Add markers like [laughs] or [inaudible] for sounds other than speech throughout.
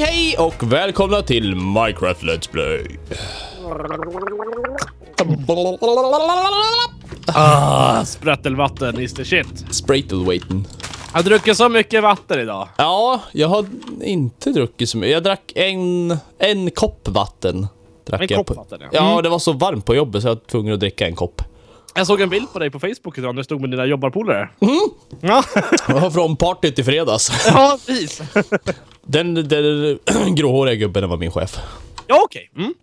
hej och välkomna till Minecraft Let's Play. Ah, sprättelvatten is the shit. Spraitelwaiten. Jag har druckit så mycket vatten idag. Ja, jag har inte druckit så mycket. Jag drack en, en kopp vatten. Drack En jag kopp på. vatten, ja. Ja, Mm. det var så varmt på jobbet så jag var tvungen att dricka en kopp. Jag såg en bild på dig på Facebook idag när du stod med dina jobbarpolare. Mm. Ja. [laughs] Från partyt i fredags. ja, precis. [laughs] Den, den [clears throat] gråhåriga gubben var min chef. Ja, okej. Mm.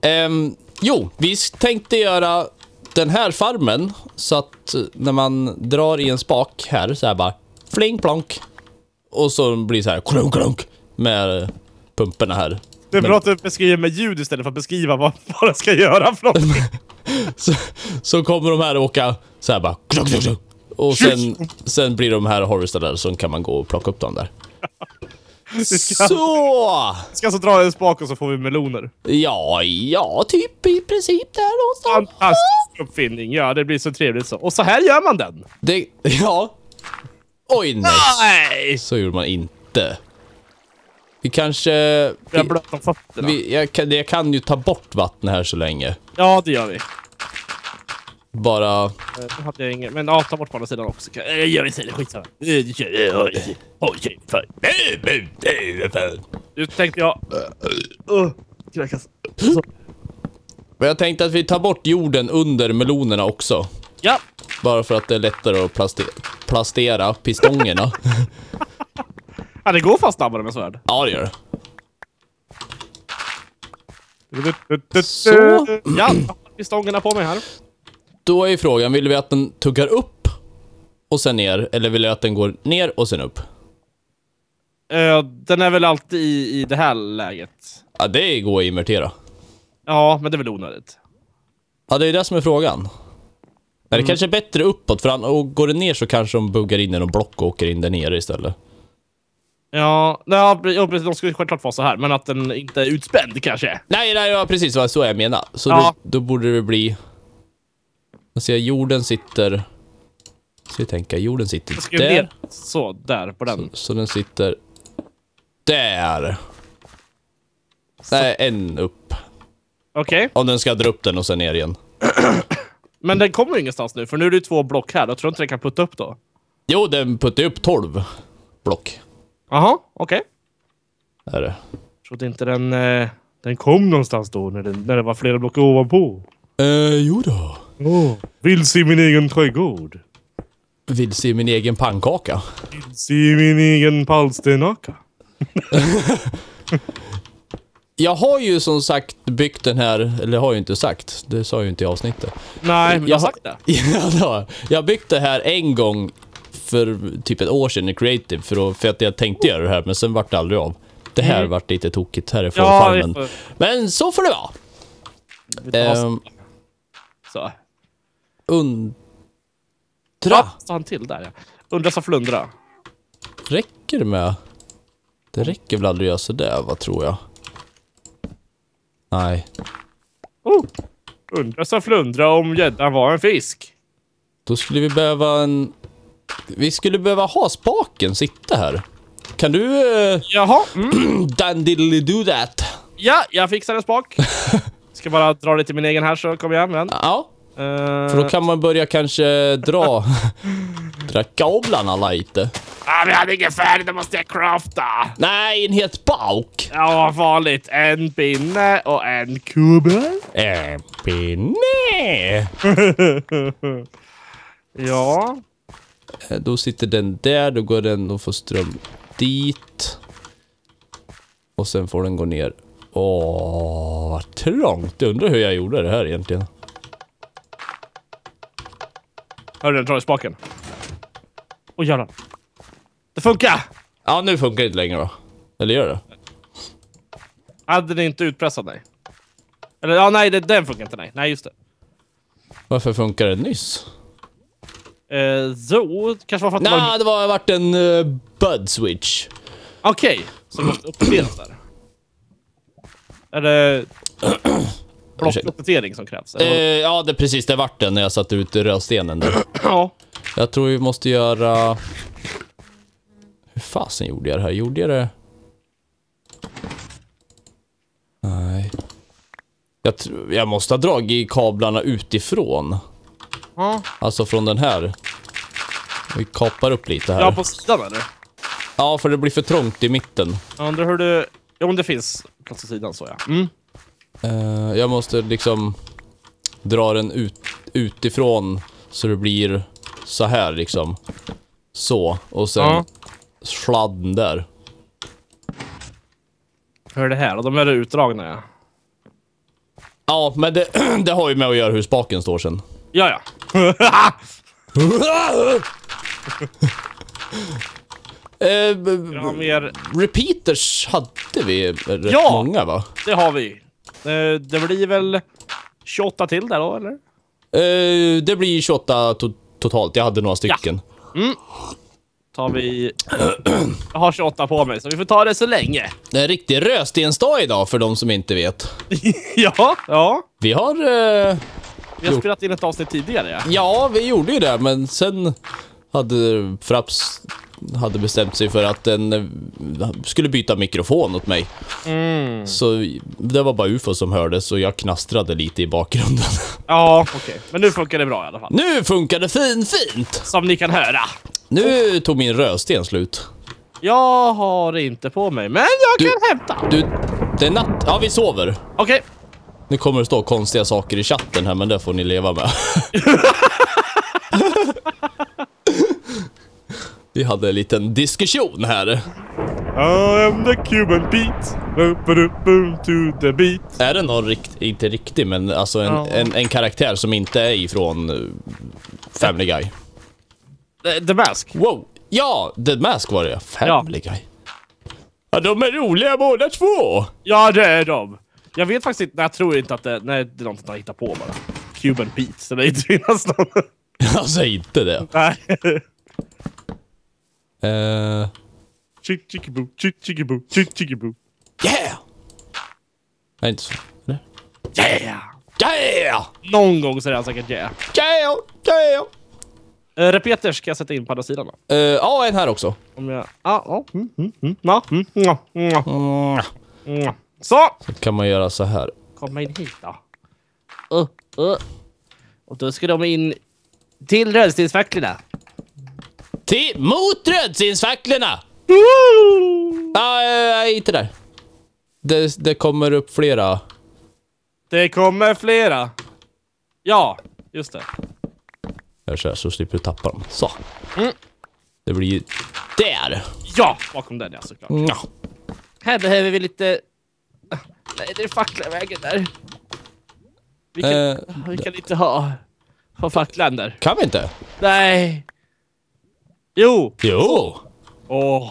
Ehm, jo, vi tänkte göra den här farmen så att när man drar i en spak här så här bara fling plonk och så blir det så här klunk klunk med pumporna här. Det är bra att du beskriver med ljud istället för att beskriva vad, [laughs] vad den ska göra för någonting. [laughs] Så, så kommer de här åka så här bara klunk, klunk, klunk. och sen, sen blir de här harvestade så kan man gå och plocka upp dem där. [laughs] ska- Så! Vi ska alltså dra en spak och så får vi meloner. Ja, ja, typ i princip där någonstans. Fantastisk uppfinning. Ja, det blir så trevligt så. Och så här gör man den. Det, ja. Oj nej. Nej! Så gjorde man inte. Vi kanske... Jag Vi, är blöt om fötterna. vi, jag, kan, jag kan ju ta bort vattnet här så länge. Ja, det gör vi. Bara... Eh, Nu hade jag ingen... Men ja, ta bort på andra sidan också. Eh, Det gör vi sen. Skitsamma. Eh, eh, Nu tänkte jag... Uh, kräkas. Men jag tänkte att vi tar bort jorden under melonerna också. Ja, Bara för att det är lättare att plaste, plastera pistongerna. [laughs] Ja, det går fast snabbare med svärd. ja, det gör det. Så. Ja, jag har pistångerna på mig här. Då är ju frågan, vill vi att den tuggar upp och sen ner? Eller vill vi att den går ner och sen upp? Eh, den är väl alltid i, i det här läget. Ja, det går att invertera. Ja, men det är väl onödigt. Ja, det är det som är frågan. Är det kanske är bättre uppåt? För och går det ner så kanske de buggar in i någon block och åker in där nere istället. Ja, ja, precis. De skulle självklart vara så här, men att den inte är utspänd kanske. Nej, nej, ja, precis så jag menar. Så Ja. då, då borde det bli... Jag ser, jorden sitter... Ska vi tänka, jorden sitter Jag där. ner. Så, där på den. Så den sitter... Där! Nej, en upp. Okej, Om den ska dra upp den och sen ner igen. [clears throat] men den kommer ju ingenstans nu, för nu är det två block här. Då tror jag inte den kan putta upp då. Jo, den puttar upp 12 block. Jaha, okej. Är det. Trodde inte den... Eh, den kom någonstans då, när, den, när det var flera block ovanpå. Eh, jo då. Oh, vilse i min egen trädgård. Vill se min egen pannkaka. Vilse i min egen palsternacka. [laughs] Jag har ju som sagt byggt den här, eller har ju inte sagt, det sa ju inte i avsnittet. Nej, men jag Jag har sagt det. [laughs] Ja, det har jag. jag har byggt det här en gång för typ ett år sedan i Creative för, att, för att jag tänkte göra det här men sen vart det aldrig av. Det här Mm. vart lite tokigt här i Ja, farmen. Men så får det vara. Ehm, Så. Undra. Ja, står han till där ja. Undra så flundra. Räcker det med... Det räcker väl aldrig att göra sådär, vad tror jag? Nej. Oh. Undra så flundra om gäddan var en fisk. Då skulle vi behöva en... Vi skulle behöva ha spaken sitta här. Kan du... Uh, Jaha. Mm. [clears throat] dandiddly do that? Ja, jag fixar en spak. [laughs] Ska bara dra lite min egen här så kommer jag med. Ja, Uh, för då kan man börja kanske dra... [laughs] dra kablarna lite. ah, vi hade inget färdigt, det måste jag crafta. Nej, en het bauk! Ja, vad farligt. En pinne och en kubbe. En pinne! [laughs] Ja. Eh, Då sitter den där, då går den och får ström dit. Och sen får den gå ner. Åh, vad trångt. Jag undrar hur jag gjorde det här egentligen. Hörru, den drar i spaken. Åh jävlar. Det funkar! Ja, nu funkar det inte längre va? Eller gör det? Hade den inte utpressat mig? Eller ja, nej, det, den funkar inte. Nej, nej just det. Varför funkar det nyss? Eh, så, kanske var för att det var... Nej, det var varit en uh, bud switch. Okej, så det måste uppdateras där. Är det [clears throat] Blockuppdatering som krävs? Eh, ja, det precis. Det vart det när jag satte ut rödstenen där. [clears throat] ja. Jag tror vi måste göra... Hur fasen gjorde jag det här? Gjorde jag det... Nej. Jag, jag måste ha dragit kablarna utifrån. Ja. Alltså från den här. Vi kapar upp lite här. Ja, på sidan eller? Ja, för det blir för trångt i mitten. Jag undrar hur du... Jo, om det finns plats på sidan så ja. Mm. Eh, jag måste liksom dra den ut, utifrån så det blir så här liksom. Så, och sen Ja. sladden där. Hur är det här? Och de är utdragna ja. Ja, men det, [clears throat] det har ju med att göra hur spaken står sen. Ja, ja. [laughs] Eh, repeaters hade vi rätt Ja! många va? Det har vi. Eh, Det blir väl 28 till där då, eller? Eh, det blir 28 to totalt, jag hade några stycken. Tar vi... Jag har 28 på mig, så vi får ta det så länge. Det är en riktig rödstensdag idag för de som inte vet. [laughs] ja, ja. Vi har... Eh, Vi har Jo. spelat in ett avsnitt tidigare. Ja. ja, vi gjorde ju det, men sen hade Fraps hade bestämt sig för att den eh, skulle byta mikrofon åt mig. Mm. Så det var bara UFO som hördes och jag knastrade lite i bakgrunden. [laughs] Ja, okej. Men nu funkar det bra i alla fall. Nu funkar det fin, fint! Som ni kan höra. Nu tog min rödsten slut. Jag har inte på mig, men jag Du- kan hämta. Du, det är natt. Ja, vi sover. Okej. Nu kommer det stå konstiga saker i chatten här, men det får ni leva med. [laughs] [laughs] Vi hade en liten diskussion här. I am the Cuban Pete. To the beat. Är det någon rikt, inte riktig, men alltså en, Ja. en, en karaktär som inte är ifrån uh, Family Guy? The, the Mask. Wow! Ja, The Mask var det Family Guy. Ja, de är roliga båda två! Ja, det är de. Jag vet faktiskt inte, nej, jag tror inte att det, nej, det är någonting man hittar på bara. Cuban Pete, så det är inte [laughs] finnas någon. Jag säger inte det. Nej. Uh, Chick chickaboo, chick chickaboo, chick chickaboo. yeah! Nej, inte så. Eller? Yeah! Yeah! Någon gång så är det säkert yeah. Yeah! Yeah! Uh, repeter ska jag sätta in på andra sidan då. Uh, ja, en här också. Om jag... Ja, ja. Mm, mm, mm, ja, mm, ja, ja, Mm. ja. Så! Så kan man göra så här. Komma in hit då. Uh, uh. Och då ska de in till rödstensfacklorna. Till, mot rödstensfacklorna! Ja, uh, inte där. Det, det kommer upp flera. Det kommer flera. Ja, just det. Så här så slipper du tappa dem. Så. Mm. Det blir ju där. Ja, bakom den ja såklart. Ja. Här behöver vi lite... Nej, det är fackla i vägen där. Vi kan, Eh, vi kan inte ha, ha facklan där. kan vi inte? Nej. Jo. Jo. Åh.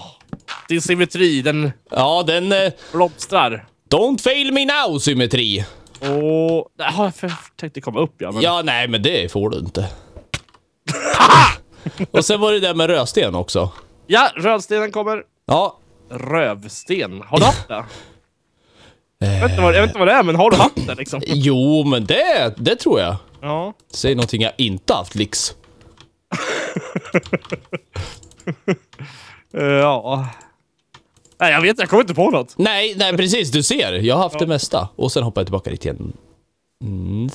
Din symmetri, den Ja, den... eh, blomstrar. don't fail me now, symmetri. Åh. Har jag tänkte komma upp ja. Men... Ja, nej, men det får du inte. [laughs] Och sen var det där med rödsten också. ja, rödstenen kommer. Ja. Rövsten. Har du haft det? Jag vet, inte vad, jag vet inte vad det är, men har du haft det liksom? [clears throat] Jo, men det, det tror jag. Ja. Säg någonting jag inte haft, Lix. Eh, ja. Nej, jag vet jag kommer inte på något. Nej, nej precis. Du ser. Jag har haft det mesta. Och sen hoppar jag tillbaka dit igen. Mm,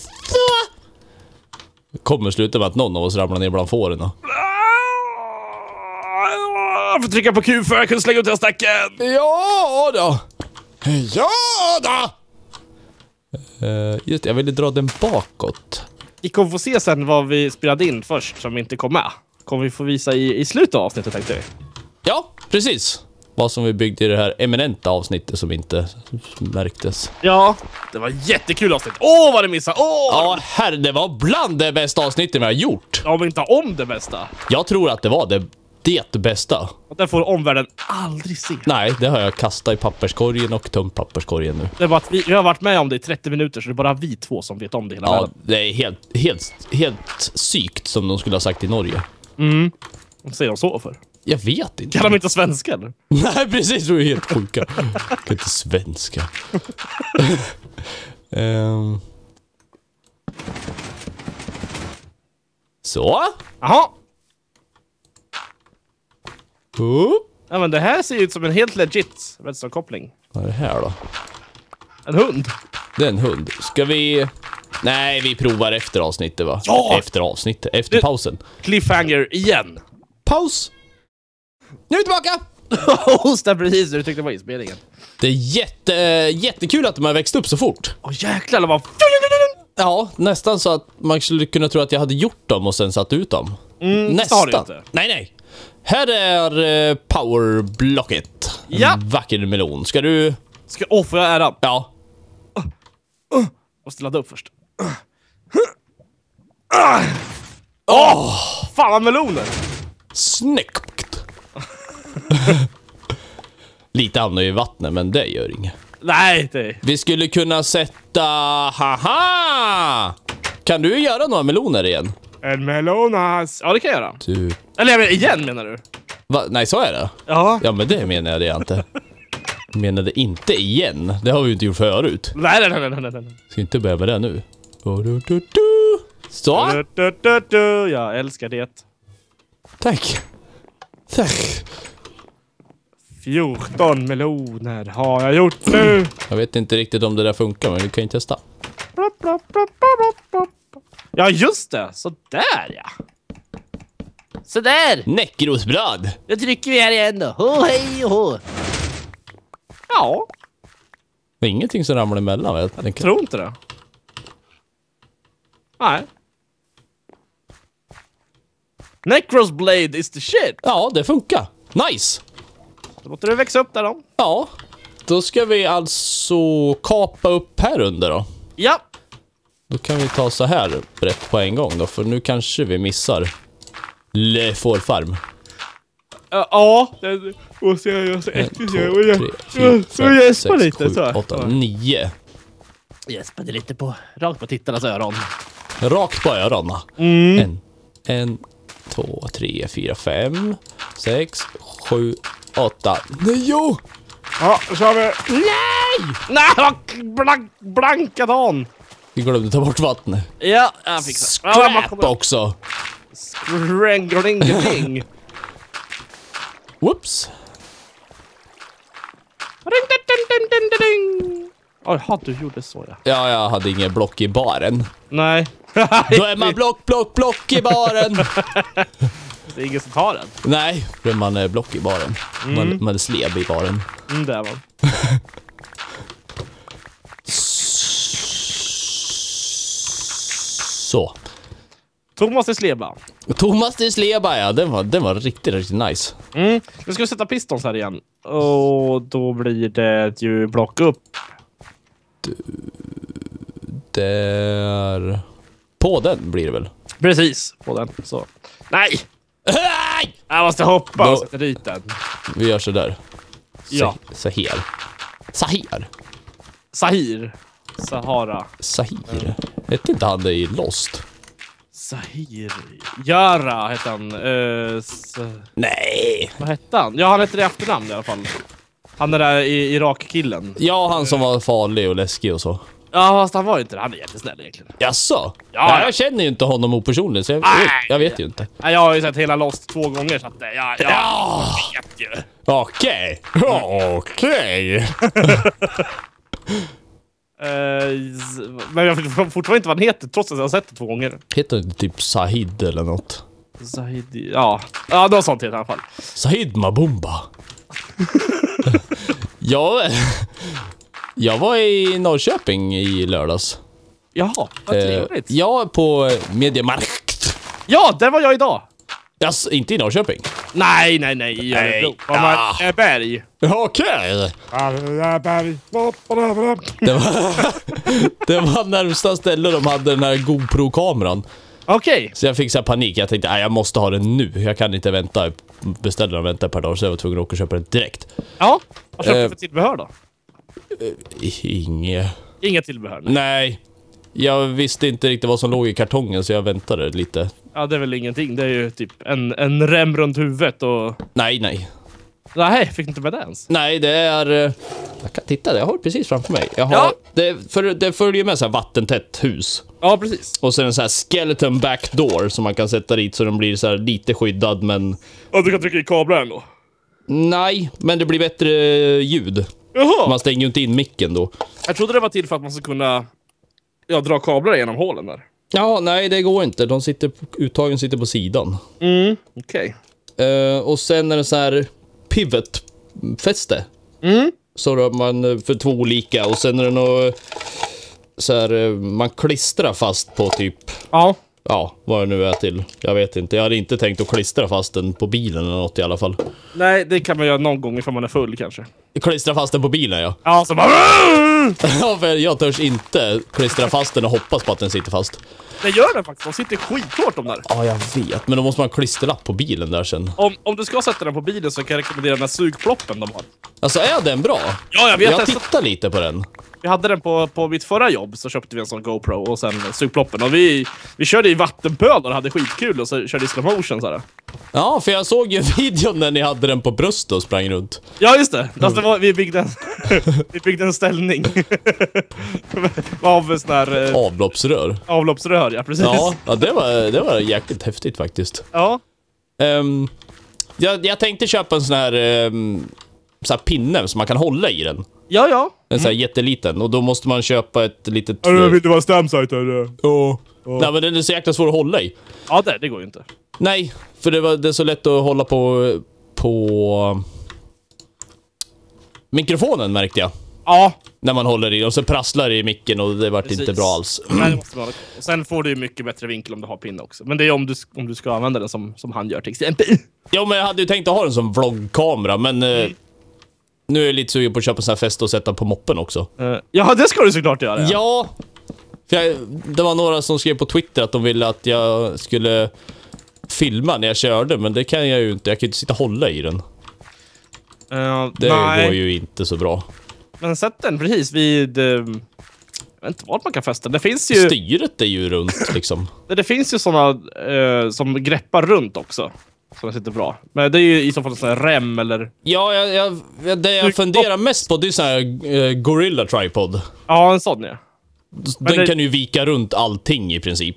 kommer sluta med att någon av oss ramlar ner bland fåren. då. Jag får trycka på Q för att kunna slänga ut den stacken. Ja då! Ja då! Uh, just det, jag ville dra den bakåt. Vi kommer få se sen vad vi spelade in först som inte kom med. Kommer vi få visa i, i slutet av avsnittet tänkte vi. Ja, precis. Vad som vi byggde i det här eminenta avsnittet som inte märktes. Ja, det var jättekul avsnitt. Åh vad det missade! Åh! Ja, herre, det var bland det bästa avsnittet vi har gjort. Om inte om det bästa. Jag tror att det var det, det bästa. Och det får omvärlden aldrig se. Nej, det har jag kastat i papperskorgen och tömt papperskorgen nu. Det bara att vi, vi har varit med om det i 30 minuter så det är bara vi två som vet om det hela Ja, världen. det är helt, helt, helt sykt som de skulle ha sagt i Norge. Vad säger de så för? Jag vet inte. Kan de inte svenska eller? [laughs] Nej, precis. De är helt sjuka. kan inte svenska. [laughs] Ehm. Så. Jaha! Upp. Ja men det här ser ju ut som en helt legit redstone-koppling. Vad är det här då? En hund? Det är en hund. Ska vi... Nej, vi provar efter avsnittet va? Ja! Efter avsnittet. Efter Det- pausen. Cliffhanger igen! Paus! Nu är vi tillbaka! [laughs] Hosta precis när du tyckte det var inspelningen. Det är jätte, jättekul att de har växt upp så fort. Åh jäklar, det var... Ja, nästan så att man skulle kunna tro att jag hade gjort dem och sen satt ut dem. Mm, det har du inte. Nej, nej. Här är eh, powerblocket. En Ja. vacker melon. Ska du... Ska... Åh, får jag äran? Ja. Måste ladda upp först. Åh! Fan vad meloner! Snyggt! [laughs] Lite hamnar ju i vattnet, men det gör inget. Nej, det... Vi skulle kunna sätta... Haha! Kan du göra några meloner igen? En melonas. Ja, det kan jag göra. Du... Eller jag menar, igen menar du? Va? Nej, så är det? Ja. Ja, men det menade jag inte. [laughs] Menade inte igen. Det har vi ju inte gjort förut. Nej, nej, nej, nej, nej, nej. Ska inte börja med det nu. Så! Jag älskar det. Tack. Tack. 14 meloner har jag gjort nu. Jag vet inte riktigt om det där funkar, men vi kan ju testa. Ja, just det. Så där ja. Så där. Näckrosbröd! Då trycker vi här igen då. Ho, hej hå. Ja, Det är ingenting som ramlar emellan, jag tänker. tror inte det. Nej. Necros blade is the shit. Ja, det funkar. Nice! Då låter det växa upp där då. Ja, då ska vi alltså kapa upp här under då. Ja. Då kan vi ta så här brett på en gång då, för nu kanske vi missar Le Fårfarm. Ja, Och så jag jag så En, äckligt. två, Jag- tre, fyra, fem, sex, lite sju, åtta, nio. Gäspade lite på, rakt på tittarnas öron. Rakt på öronen. Mm. En, en, två, tre, fyra, fem, sex, sju, åtta, nio! Ja, då kör vi. Nej! Nej, vad blank, blanka dagen. Vi glömde ta bort vattnet. Ja, jag fixar. Ja, Scrap kommer- också! Skrängling-ring. Whoops! Jaha, du gjorde så ja. Ja, jag hade inget block i baren. Nej. [laughs] Då är man block, block, block i baren! Det är ingen som tar den. Nej, då är man eh, block i baren. Man, man är sleb i baren. Mm, där var den. Så. Thomas är sleba. Thomas till Sleba, ja. Den var, den var riktigt, riktigt nice. Mm. Nu ska vi sätta pistons här igen. Och då blir det ju block upp. Där... På den blir det väl? Precis, på den. Så. Nej! Nej! Jag måste hoppa Då- och sätta dit den. Vi gör sådär. Så, Ja. så här. Sahir. Sahir. Sahara. Sahir. Hette inte han det i Lost? Sahir. Göra hette han. Uh, Nej! vad hette han? Ja, han hette det i efternamn i alla fall. Han är där i Irak-killen. Ja, han som var farlig och läskig och så. Ja, fast han var ju inte det. Han är jättesnäll egentligen. Jaså? Ja, Ja, ja. jag känner ju inte honom opersonligen, så jag, Nej. jag vet ju inte. Nej, Jag har ju sett hela Lost två gånger så att eh, jag, jag Ja. vet ju. Okej. Okej. [laughs] Eh, men jag vet fortfarande inte vad han heter trots att jag har sett det två gånger. Heter det typ Sahid eller något? Zahidi. Ja, ja något sånt heter han i alla fall. Sahid Mabumba. [laughs] jag, jag var i Norrköping i lördags. Jaha, vad Eh, trevligt. jag på Mediamarkt. Ja, där var jag idag. Alltså, inte i Norrköping. Nej, nej, nej. I Nej. Örebro. På Ah. Okej. Det var, [laughs] det var närmsta stället de hade den här GoPro-kameran. Okej. Så jag fick så panik. Jag tänkte, jag måste ha den nu. Jag kan inte vänta. Beställa den och vänta ett par dagar. Så jag var tvungen att åka och köpa den direkt. Ja, vad köpte du Eh. för tillbehör då? Inget. Inga tillbehör? Nej. Nej. Jag visste inte riktigt vad som låg i kartongen så jag väntade lite. Ja, det är väl ingenting. Det är ju typ en, en rem runt huvudet och... Nej, nej. Nej, fick du inte med det ens? Nej, det är... eh, Jag kan titta, jag har det precis framför mig. Jag har, Ja. det, för, det följer med så här vattentätt hus. Ja, precis. Och sen en sån här skeleton backdoor som man kan sätta dit så den blir så här lite skyddad men... Och du kan trycka i kablar ändå. Nej, men det blir bättre ljud. Jaha! Man stänger ju inte in micken då. Jag trodde det var till för att man ska kunna ja, dra kablar genom hålen där. Ja, nej det går inte. De sitter, uttagen sitter på sidan. Mm, okej. Eh, och sen är det så här pivot-fäste. Mm. Så då man för två olika och sen är det nog så här eh, man klistrar fast på typ Ja. Ja, vad det nu är till. Jag vet inte. Jag hade inte tänkt att klistra fast den på bilen eller något i alla fall. Nej, det kan man göra någon gång ifall man är full kanske. Klistra fast den på bilen ja. Ja, så bara... [laughs] Ja, för jag törs inte klistra fast den och hoppas på att den sitter fast. Det gör den faktiskt. De sitter skithårt de där. Ja, jag vet. Men då måste man ha klisterlapp på bilen där sen. Om, om du ska sätta den på bilen så kan jag rekommendera den här sugploppen de har. Alltså, är den bra? Ja, jag vet. Jag Jag tittar lite på den. Vi hade den på, på mitt förra jobb, så köpte vi en sån GoPro och sen sugploppen. Och vi, vi körde i vattenpölar och hade skitkul och så körde i slow motion så här. Ja, för jag såg ju [laughs] videon när ni hade den på bröstet och sprang runt. Ja, just det. Alltså, det var, vi, byggde en, [laughs] vi byggde en ställning. [laughs] Av sån här eh, Avloppsrör. avloppsrör, ja precis. Ja, ja det, var, det var jäkligt häftigt faktiskt. ja. Ehm, jag, jag tänkte köpa en sån här, um, sån här pinne som man kan hålla i den. Ja, ja. En sån här jätteliten. Och då måste man köpa ett litet... du vara stamsite eller? Ja. Nej men den är så jäkla svår att hålla i. Ja, det, det går ju inte. Nej, för det, var, det är så lätt att hålla på... På... Mikrofonen märkte jag. Ja, När man håller i och så prasslar det i micken och det vart inte Precis. bra alls. [clears throat] nej, det måste vara. Och sen får du ju mycket bättre vinkel om du har pinne också. Men det är om du, om du ska använda den som, som han gör till exempel. Ja men jag hade ju tänkt att ha den som vloggkamera men... eh, nu är jag lite sugen på att köpa en sån här fäste och sätta på moppen också. Eh, ja, det ska du såklart göra. Ja. För jag, det var några som skrev på Twitter att de ville att jag skulle filma när jag körde, men det kan jag ju inte. Jag kan ju inte sitta och hålla i den. Eh, Det nej, går ju inte så bra. men sätt den precis vid... eh, jag vet inte vart man kan fästa. Det finns ju, Styret är ju runt liksom. [laughs] det finns ju såna eh, som greppar runt också. Så det sitter bra. Men det är ju i så fall en sån här rem eller... Ja, jag, jag, det jag funderar mest på det är sån här eh, Gorilla Tripod. Ja, en sån ja. Den det- kan ju vika runt allting i princip.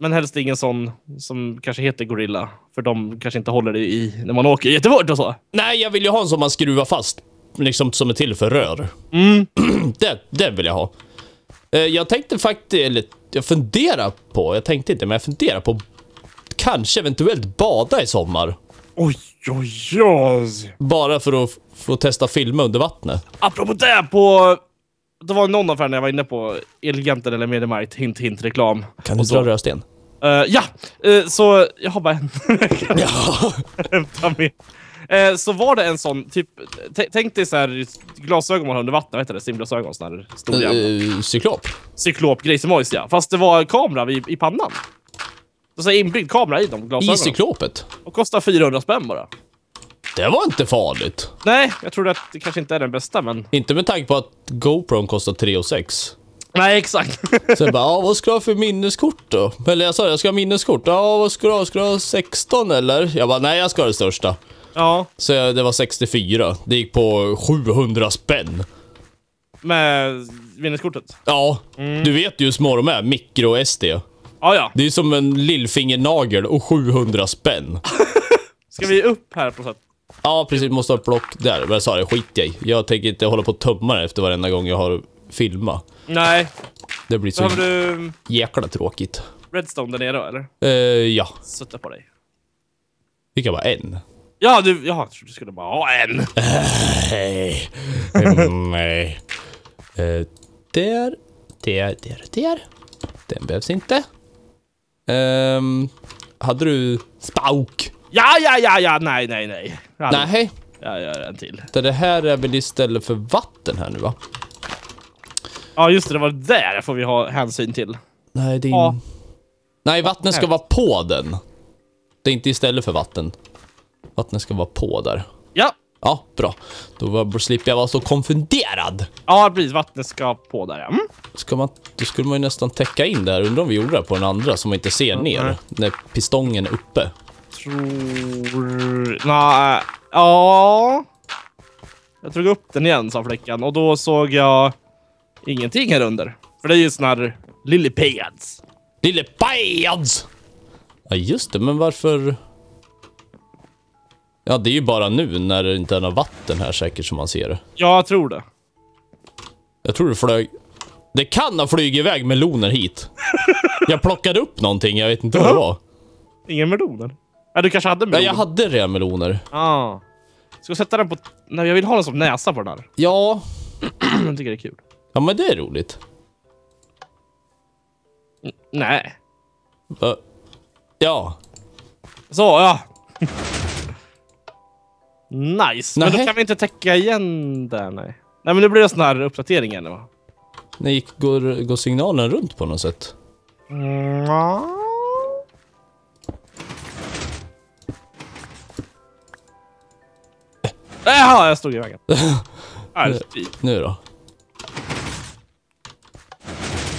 Men helst ingen sån som kanske heter Gorilla. För de kanske inte håller det i när man åker jättefort och så. Nej, jag vill ju ha en som man skruvar fast. Liksom som är till för rör. Mm. [clears throat] det, det vill jag ha. Eh, Jag tänkte faktiskt, eller jag funderar på, jag tänkte inte, men jag funderar på kanske eventuellt bada i sommar. Oj, oj, oj. Bara för att få testa filma under vattnet. Apropå det, på... Det var någon affär när jag var inne på Elgiganten eller Mediamarkt, hint hint reklam. Kan du Och dra rödsten? Eh, ja, eh, så jag har bara en. [laughs] Ja. Eh, så var det en sån, typ, tänk dig så här glasögon man har under vatten, vad heter det? Simglasögon, sån här stor. Uh, cyklop. Cyklopgrej som mojs ja. Fast det var kamera i, i pannan. Det är inbyggd kamera i de I glasögonen. cyklopet. Och kostar 400 spänn bara. Det var inte farligt. Nej, jag tror att det kanske inte är den bästa men... Inte med tanke på att GoPro kostar 3 och 6. Nej, exakt. Så jag bara, ja, vad ska du ha för minneskort då? Eller jag sa, jag ska ha minneskort. Ja, vad ska du ha? Ska du ha 16 eller? Jag bara, nej jag ska ha det största. ja, Så jag, det var 64. Det gick på 700 spänn. med minneskortet. Ja, du vet ju hur små de är. Micro SD. Ja, ja. Det är som en lillfingernagel och 700 spänn. [laughs] Ska vi upp här på sätt? Ja, precis. Måste ha ett block där. Men jag sa det, skit jag i. Jag tänker inte hålla på och tumma den efter varenda gång jag har filmat. Nej. Det blir så Behöver du jäkla tråkigt. Redstone där nere eller? Eh, ja, Sutta på dig. fick jag bara en? Ja, du, jaha, jag trodde du skulle bara ha en. Nej. Mm, Nej. Eh, där, där, där, där. Den behövs inte. Ehm, hade du spauk? Ja, ja, ja, ja, nej, nej, nej. Ja, Nej, Jag gör en till. det här är väl istället för vatten här nu va? Ja, just det, det var där får vi ha hänsyn till. Nej, det är... Ja. Nej, vattnet ska vara på den. Det är inte istället för vatten. Vattnet ska vara på där. Ja, Ja, bra. Då var- slipper jag vara så konfunderad. ja precis. Vattnet ska på där, ja. Mm. Ska man, då skulle man ju nästan täcka in där. Undrar om vi gjorde det på den andra så man inte ser ner. nej. När pistongen är uppe. Tror... Nej, ja... Jag drog upp den igen, sa flickan. Och då såg jag ingenting här under. För det är ju sån här lillipads. Lille pajads! Ja, just det. Men varför... Ja, det är ju bara nu när det inte är något vatten här säkert som man ser det. Ja, jag tror det. Jag tror det flög... Det kan ha flugit iväg meloner hit. Jag plockade upp någonting, jag vet inte vad det var. Ingen meloner? Ja, du kanske hade Ja, meloner? jag hade redan meloner. Ah. Ska jag sätta den på... Nej, jag vill ha den som näsa på den där. [clears throat] Ja, Jag tycker det är kul. ja men det är roligt. Nej. Va? Ja, Så, ja. [laughs] nice. Men då Nej. kan vi inte täcka igen där, nej. Nej, men nu blir det sån här uppdatering igen va? gick, går, går signalen runt på något sätt? Mm. ja. Jaha, jag stod i vägen. [laughs] Typ. Nu då?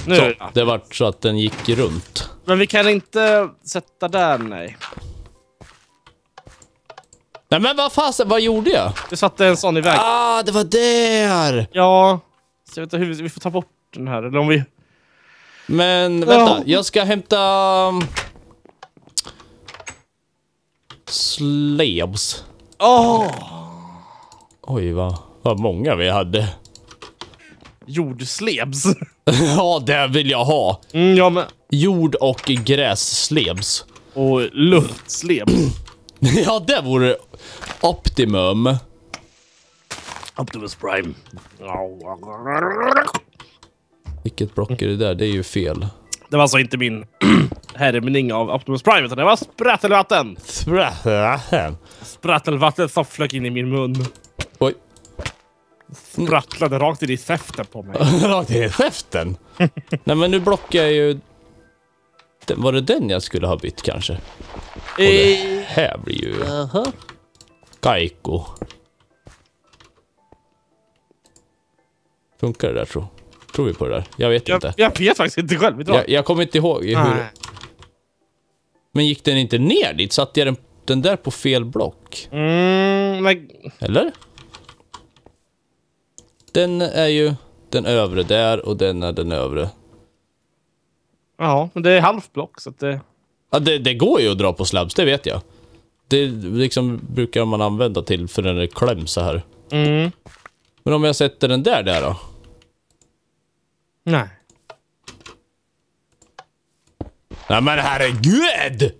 nu. Så, det vart så att den gick runt. Men vi kan inte sätta där, nej. Nej men vad fasen, vad gjorde jag? Du satte en sån i vägen. Ah, det var där! Ja. Så jag vet inte hur vi, vi får ta bort den här. Eller om vi... Men vänta, Ja. jag ska hämta... um, Slabs. Åh! Oj, vad, vad många vi hade. Jordslebs. [laughs] ja, det vill jag ha. Mm, ja, men... Jord och grässlebs. Och luftslebs. [clears throat] ja, det vore optimum. Optimus Prime. Vilket block är det där? Det är ju fel. Det var alltså inte min [clears throat] härmning av Optimus Prime, utan det var sprattelvatten. Sprattelvatten som flög in i min mun. Oj. Sprattlade rakt in i säften på mig. Rakt in i käften. [laughs] [laughs] Nej men nu blockar jag ju... Den- Var det den jag skulle ha bytt kanske? Och det Eh, här blir ju... Kaiko. Funkar det där tro? Tror vi på det där? Jag vet jag, inte. jag vet faktiskt inte själv. Vi drar. Jag, jag kommer inte ihåg hur... Nej. Men gick den inte ner dit? Satte jag den, den där på fel block? Mm, men... Eller? Den är ju den övre där och den är den övre. Ja, men det är halvt block så att det... Ja, det, det går ju att dra på slabs, det vet jag. Det liksom brukar man använda till för när det kläms så här. Mm. Men om jag sätter den där där då? Nej. Nej men herregud!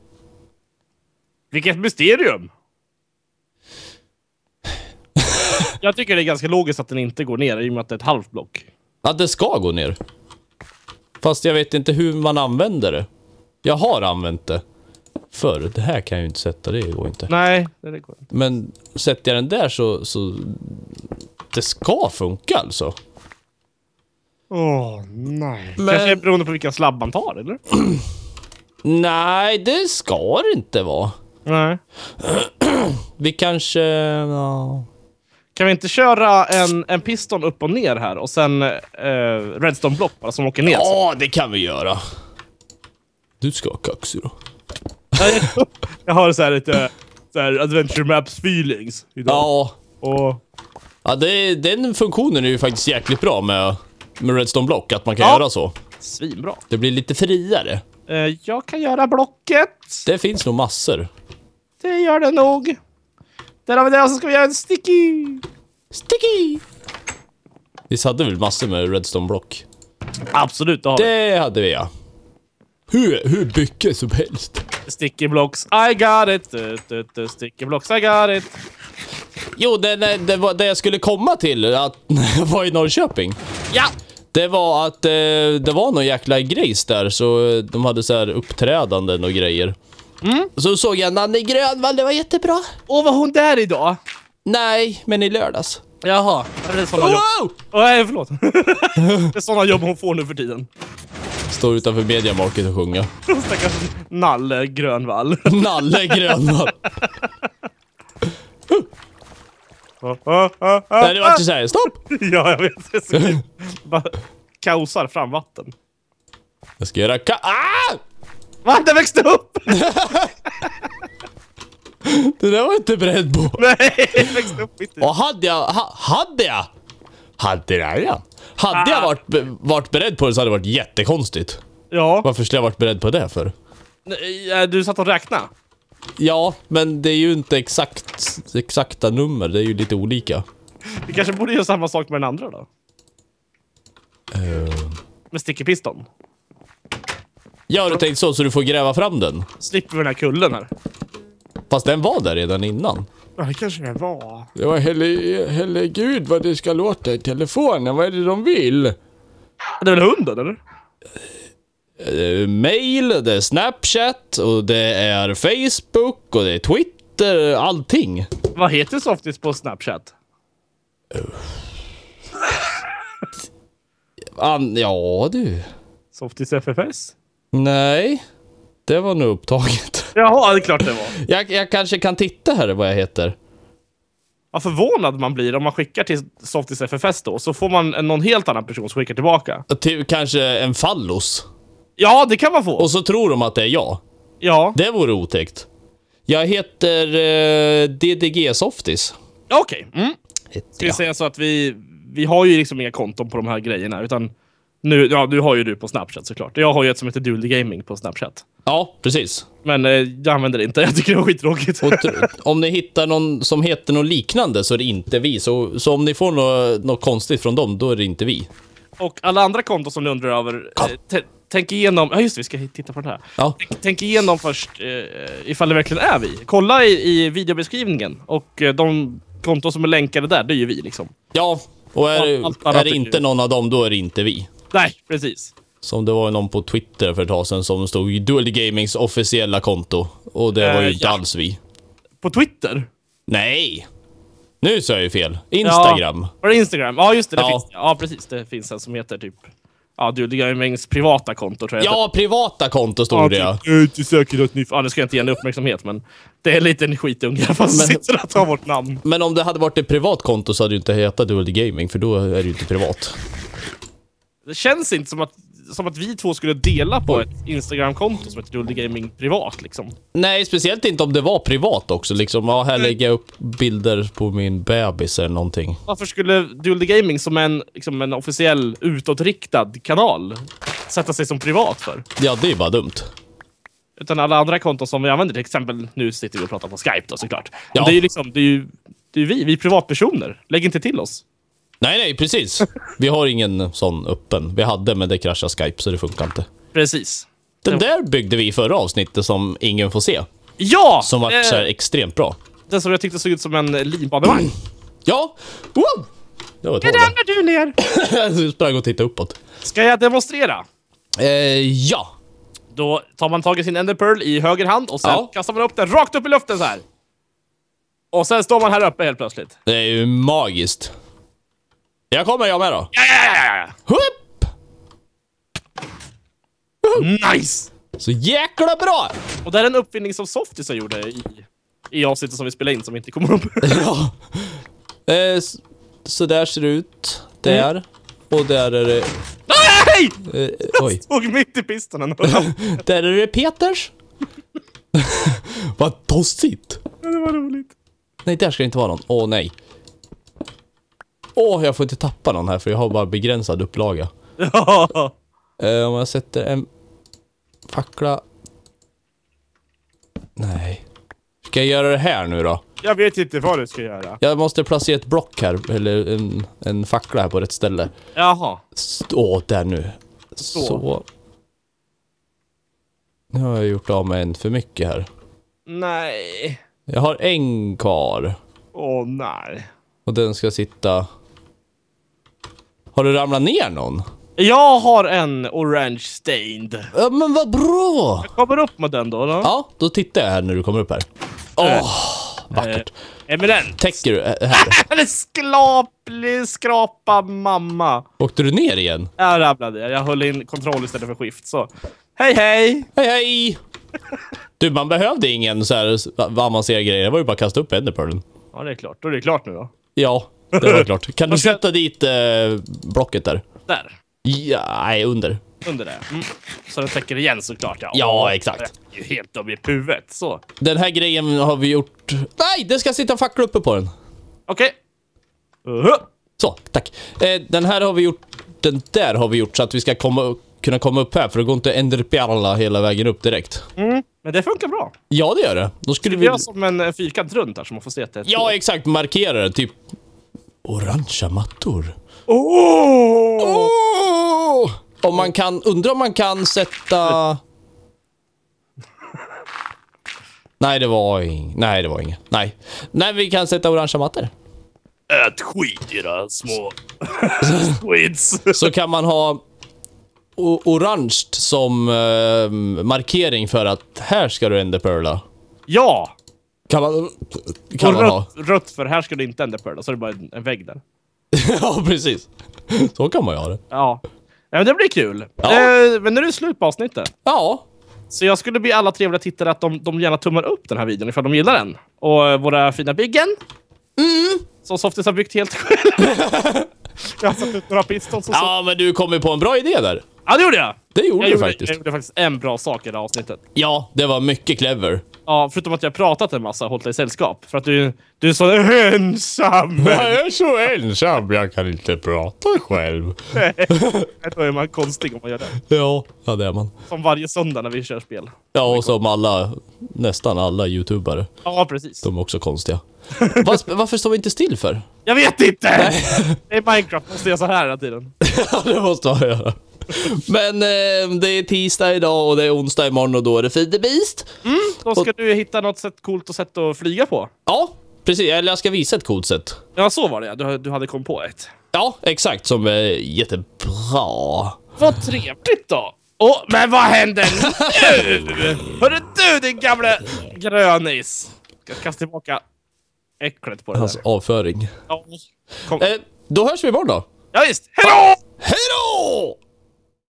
Vilket mysterium! jag tycker det är ganska logiskt att den inte går ner i och med att det är ett halvt block. Ja, det ska gå ner. Fast jag vet inte hur man använder det. Jag har använt det förr. Det här kan jag ju inte sätta, det går inte. Nej, det går inte. Men sätter jag den där så, så... Det ska funka alltså. Åh, nej. Men- Kanske beroende på vilken slabb man tar, eller? [clears throat] Nej, det ska det inte vara. Nej. [clears throat] Vi kanske... Ja. Kan vi inte köra en, en piston upp och ner här och sen eh, redstone-block bara som åker ner? så? Ja, det kan vi göra. Du ska vara kaxig då. [laughs] Jag har så här lite så här adventure maps feelings idag. Ja, Och, ja det, den funktionen är ju faktiskt jäkligt bra med, med Redstone Block, att man kan Ja. göra så. svinbra. Det blir lite friare. Eh, jag kan göra blocket. Det finns nog massor. Det gör det nog. Där har vi det och så ska vi göra en sticky. Sticky! Vi hade väl massor med Redstone Block? Absolut, det har vi. Det hade vi ja. Hur, hur mycket som helst. Sticky blocks, I got it. Du, du, du, sticky blocks, I got it. Jo, det, det, det var det jag skulle komma till, att [laughs] var i Norrköping. Ja! Det var att eh, det var någon jäkla grejs där, så eh, de hade så här uppträdanden och grejer. Så såg jag Nanne Grönvall, det var jättebra. Och var hon där idag? Nej, men i lördags. Jaha, är det såna jobb? Wow! Åh, nej, förlåt. [laughs] det är såna jobb hon får nu för tiden. Står utanför Media Market och sjunga. [laughs] Stackars Nalle Grönvall. [laughs] Nalle Grönvall. Ah, ah, ah, Nej, det var inte såhär, stopp! [laughs] Ja, jag vet. Det är så kul. Bara kaosar fram vatten. Jag ska göra ka- ah! Va? Det växte upp! Det där var jag inte beredd på. Nej, det växte upp mitt i. Och hade jag, ha, hade jag, hade jag, ja. Hade jag Ah. varit, varit beredd på det så hade det varit jättekonstigt. Ja. Varför skulle jag varit beredd på det för? Eh, Du satt och räknade? Ja, men det är ju inte exakt exakta nummer. Det är ju lite olika. Vi kanske borde göra samma sak med den andra då? Uh. Med stickerpiston. Ja, du tänkte så, så du får gräva fram den. Slipper vi den här kullen här. Fast den var där redan innan. Ja, det kanske det var. Ja, helle, helle gud vad det ska låta i telefonen. Vad är det de vill? Det är väl hunden eller? Uh, mail, det är Snapchat och det är Facebook och det är Twitter, allting. Vad heter Softis på Snapchat? An ja du. Softis FFS? Nej, det var nog upptaget. [laughs] Jaha, det är klart det var. Jag, jag kanske kan titta här vad jag heter. Vad förvånad man blir om man skickar till Softis FFS då, så får man någon helt annan person som skickar tillbaka. Typ kanske en fallos. Ja, det kan man få. Och så tror de att det är jag. Ja, Det vore otäckt. Jag heter eh, DDG Softis. Okej. Mm. Heter Ska vi säga så att vi, vi har ju liksom inga konton på de här grejerna, utan nu, ja, du har ju du på Snapchat såklart. Jag har ju ett som heter Dual Gaming på Snapchat. Ja, precis. Men eh, jag använder det inte. Jag tycker det var skittråkigt. [laughs] Om ni hittar någon som heter något liknande så är det inte vi. Så, så om ni får något, något konstigt från dem, då är det inte vi. Och alla andra konton som ni undrar över, eh, tänk igenom... Ja, just det, vi ska titta på det här. Ja, Tänk, tänk igenom först eh, ifall det verkligen är vi. Kolla i, i videobeskrivningen. Och eh, de konton som är länkade där, det är ju vi liksom. ja och är, annat är det är inte någon av dem, då är det inte vi. Nej, precis. Som det var någon på Twitter för ett tag sedan som stod Dual Gamings officiella konto. Och det var ju Eh, inte ja. alls vi. På Twitter? Nej! Nu sa jag ju fel. Instagram. Ja, var det Instagram? Ja, just det. det Ja. Finns, ja, precis. Det finns en som heter typ... Ja, Dual Gamings privata konto tror jag Ja, privata konto stod det ja. Jag är inte säker att ni... Ja, det ska jag inte ge en uppmärksamhet, men det är en liten skitunge som Men- sitter och tar vårt namn. Men om det hade varit ett privat konto så hade ju inte hetat Dual Gaming, för då är det ju inte privat. Det känns inte som att, som att vi två skulle dela på ett Instagram-konto som heter Dual Gaming privat liksom. Nej, speciellt inte om det var privat också. Liksom, ja, här lägger jag upp bilder på min bebis eller någonting. Varför skulle Dual Gaming som en, liksom en officiell utåtriktad kanal sätta sig som privat för? Ja, det är bara dumt. Utan alla andra konton som vi använder, till exempel nu sitter vi och pratar på Skype då såklart. Ja. Det är ju liksom, det är ju, det är vi, vi är privatpersoner. Lägg inte till oss. Nej, nej, precis. Vi har ingen sån öppen. Vi hade, men det kraschade Skype, så det funkar inte. Precis. Den där byggde vi i förra avsnittet som ingen får se. Ja! Som var eh, så här extremt bra. Den som jag tyckte såg ut som en linbanevagn. [clears throat] Ja! Wow! Det var ett hål du ner! [laughs] Jag sprang och tittade uppåt. Ska jag demonstrera? Eh, ja. Då tar man tag i sin enderpearl i höger hand och sen Ja. kastar man upp den rakt upp i luften så här. Och sen står man här uppe helt plötsligt. Det är ju magiskt. Jag kommer jag med då. Ja, ja, ja, ja, Hupp! ja. Nice! Så jäkla bra! Och det är en uppfinning som Softisar gjorde i, i avsnittet som vi spelade in som inte kommer upp. Ja. Eh, s- så där ser det ut. Där. Och där är det... Nej! Eh, oj. Stod mitt i pistonen. [laughs] Där är det Peters. [laughs] Vad tossigt. det var roligt. Nej, där ska det inte vara någon. Åh, nej. Åh, jag får inte tappa någon här för jag har bara begränsad upplaga. Ja. [laughs] Eh, om jag sätter en fackla... Nej. Ska jag göra det här nu då? Jag vet inte vad du ska göra. Jag måste placera ett block här, eller en, en fackla här på rätt ställe. Jaha. St- Åh, där nu. Så. Nu har jag gjort av med en för mycket här. Nej. Jag har en kvar. Åh nej. Och den ska sitta... Har du ramlat ner någon? Jag har en orange stained. Ja, men vad bra! Kommer upp med den då? då? Ja, då tittar jag här när du kommer upp här. Åh, vackert. Eminent. Täcker du äh, här? [laughs] Sklaplig skrapa mamma. Åkte du ner igen? Jag rabblade. Jag höll in kontroll istället för skift. Så. Hej hej! Hej hej! Du, man behövde ingen så här avancerad grej. Det var ju bara att kasta upp enderpearlen. Ja, det är klart. Då är det klart nu då. Ja, det var klart. Kan du sätta dit eh, blocket där? Där. Ja, nej, under. Under det. Mm. Så den täcker igen såklart. Ja, Ja, exakt. Det är ju helt dum i huvudet. Så. Den här grejen har vi gjort... Nej, det ska sitta en fackla uppe på den. Okej. Uh-huh. Så, tack. Eh, den här har vi gjort... Den där har vi gjort så att vi ska komma, kunna komma upp här, för det går inte enderpearla hela vägen upp direkt. Men det funkar bra. Ja, det gör det. Då skulle Vi vi... gör som en eh, fyrkant runt här så man får se att det är ett Ja, exakt. Markera det. Typ orangea mattor. Åh! Oh! Om man kan... Undrar om man kan sätta... Nej, det var ing... Nej, det var inget. Nej. Nej, vi kan sätta orangea mattor. Ät skit era små [laughs] squids. Så kan man ha orange som eh, markering för att här ska du enderpearla. Ja! Kan man, kan och man ha. rött, rött för här ska du inte enderpearla, så är det bara en, en vägg där. [laughs] ja, precis. Så kan man ju ha det. Ja. ja men det blir kul. Ja. Eh, men nu är det slut på avsnittet. Ja, Så jag skulle be alla trevliga tittare att de, de gärna tummar upp den här videon ifall de gillar den. Och eh, våra fina byggen. Mm. Som Softis har byggt helt själv. [laughs] jag har satt ut några pistons och så. ja men du kom ju på en bra idé där. Ja, det gjorde jag! Det gjorde Jag du gjorde, faktiskt. jag gjorde faktiskt en bra sak i det här avsnittet. Ja, det var mycket clever. Ja, förutom att jag har pratat en massa och hållit dig sällskap. För att du, du är så ensam. [laughs] är så ensam, jag kan inte prata själv. [laughs] Då är man konstig om man gör det. Ja, ja det är man. Som varje söndag när vi kör spel. Ja, och som alla, nästan alla youtubare. Ja, precis. De är också konstiga. [laughs] Var, varför står vi inte still för? Jag vet inte! Det är Minecraft, måste jag så här hela tiden. Ja, det måste man göra. Men eh, det är tisdag idag och det är onsdag imorgon och då är det Feed the Beast. Då ska du hitta något sätt, coolt och sätt att flyga på. Ja, precis. Eller jag ska visa ett coolt sätt. Ja, så var det. Du, du hade kommit på ett. Ja, exakt. Som är jättebra. Vad trevligt då! Åh, men vad händer nu? [laughs] Hörru du din gamla grönis! Ska kasta tillbaka äcklet på det Hans där. avföring. Ja. Eh, då hörs vi imorgon då. ja visst, hejdå! Hej då!